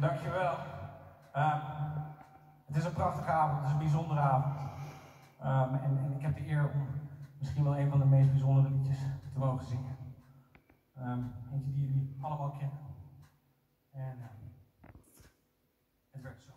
Dankjewel. Ehm, het is een prachtige avond, het is een bijzondere avond. Ehm, en, en, ik heb de eer om misschien wel een van de meest bijzondere liedjes te mogen zingen. Ehm, eentje die jullie allemaal kennen. En eh, het werkt zo.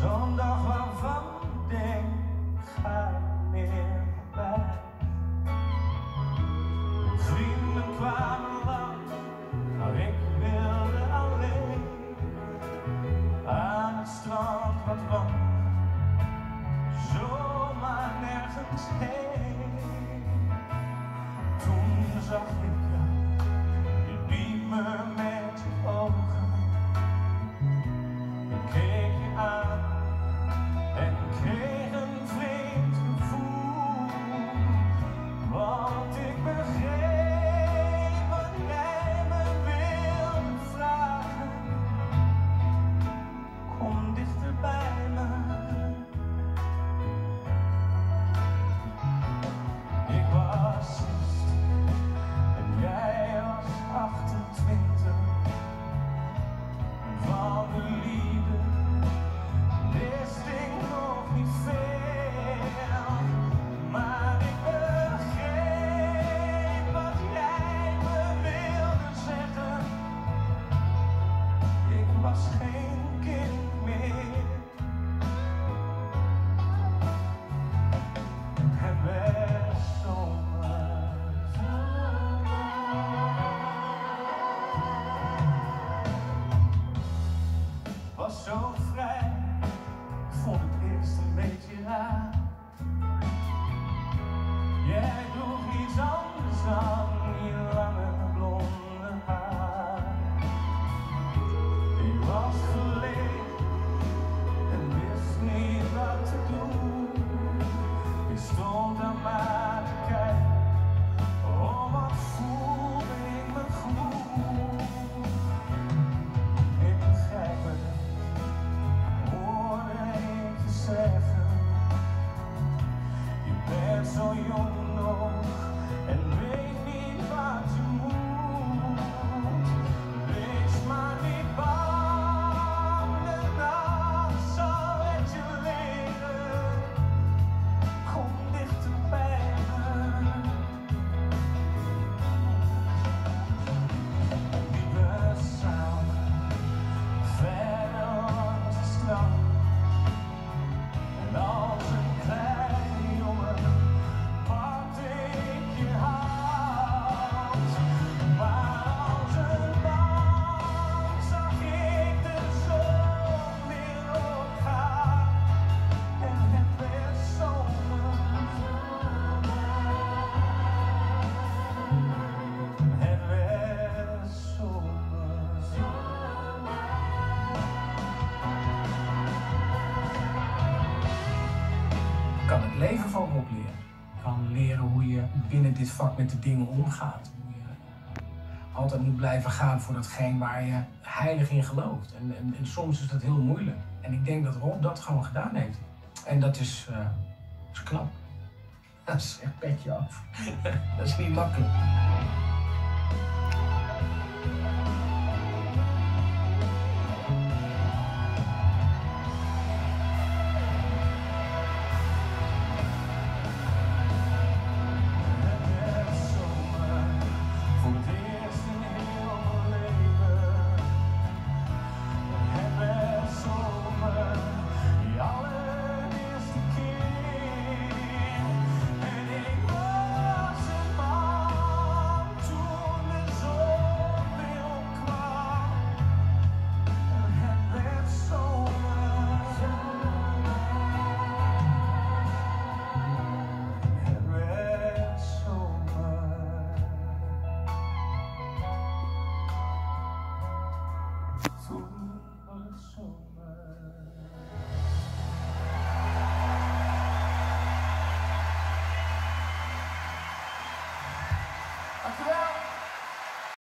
Zondag waarvan denk ga meer bij. Vrienden kwamen langs, maar ik wilde alleen aan het strand wat wandelen, zomaar nergens heen. sun dit vak met de dingen omgaat. Hoe je altijd moet blijven gaan voor datgene waar je heilig in gelooft. En, en, en, soms is dat heel moeilijk. En ik denk dat Rob dat gewoon gedaan heeft. En dat is, uh, is knap. Dat is echt petje af. dat is niet makkelijk.